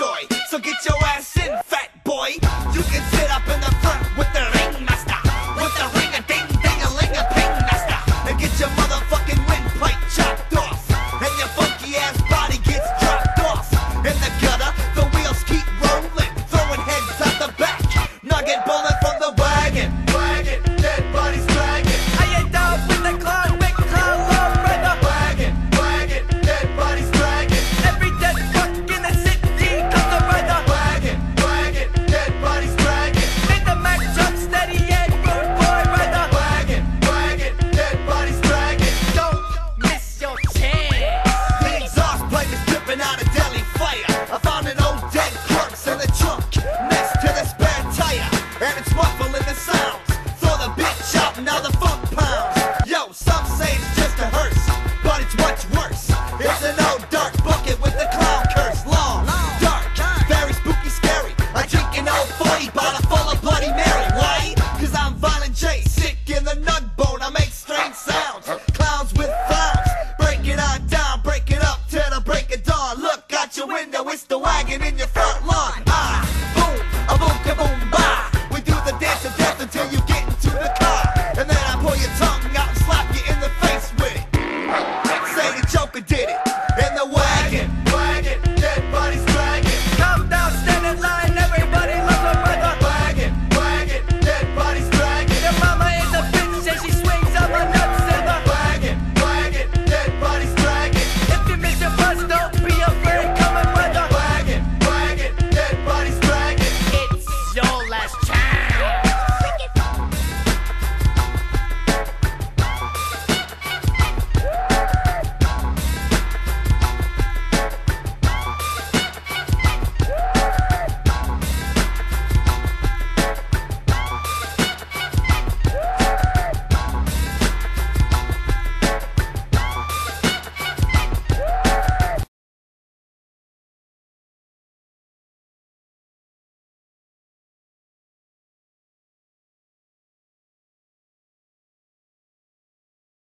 joy. So get your